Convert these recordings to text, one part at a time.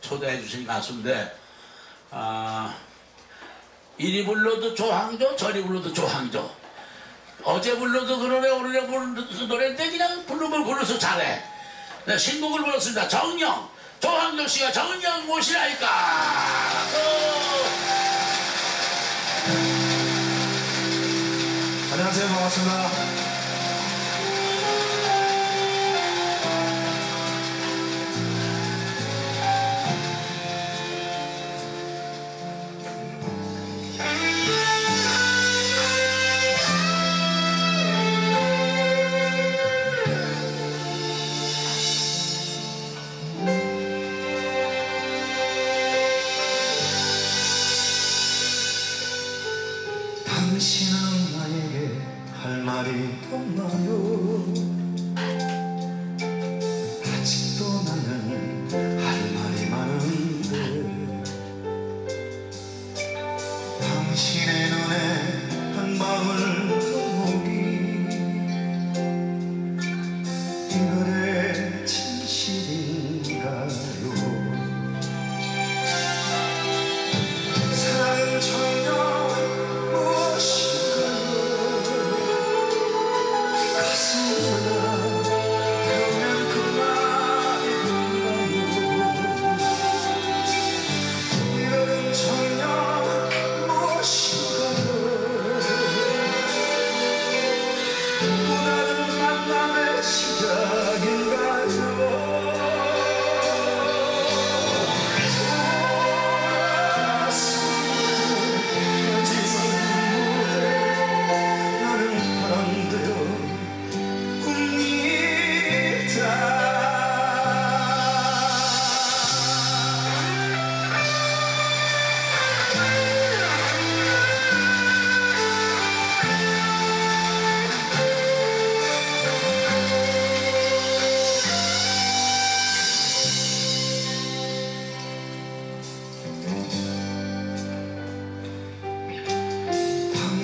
초대해 주신 가수인데 아, 이리 불러도 조항조 저리 불러도 조항조. 어제 불러도 그러네 오늘 부르는 노래인데 그냥 부르면 불러서 잘해. 네, 신곡을 불렀습니다. 정영 조항조 씨가 정영 모시라니까. 안녕하세요. 반갑습니다 할 말이 없나요 또 다른 만남의 시작인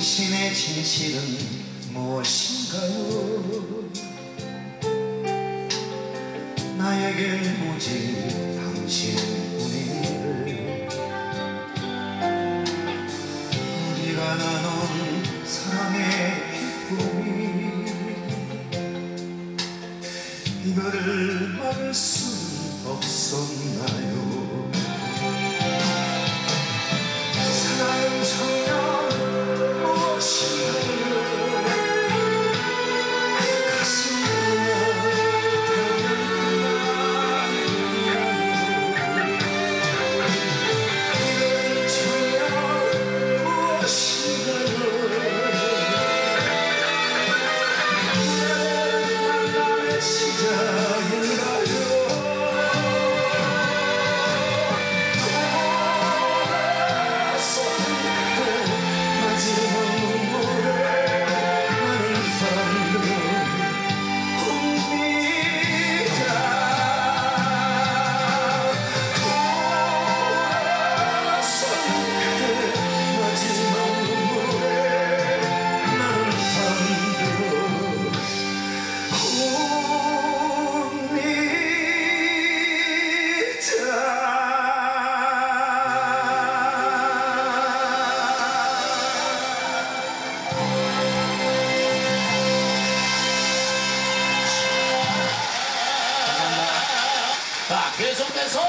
당신의 진실은 무엇인가요? 나에겐 오직 당신의 은혜를 우리가 나눈 사랑의 기쁨이 이별을 막을 수 없었나요? son, Eso, eso.